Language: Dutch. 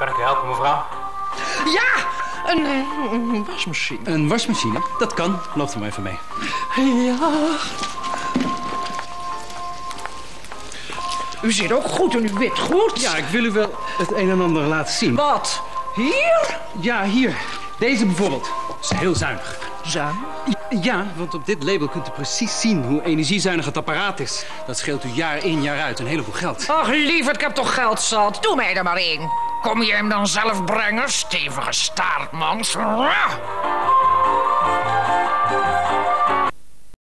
Kan ik u helpen, mevrouw? Ja, een, een wasmachine. Een wasmachine? Dat kan. Loopt er maar even mee. Ja. U zit ook goed en u weet goed. Ja, ik wil u wel het een en ander laten zien. Wat? Hier? Ja, hier. Deze bijvoorbeeld. Is heel zuinig. Zuin. Ja, want op dit label kunt u precies zien hoe energiezuinig het apparaat is. Dat scheelt u jaar in, jaar uit een heleboel geld. Ach, lieverd, ik heb toch geld zat. Doe mij er maar in. Kom je hem dan zelf brengen, stevige staartmans?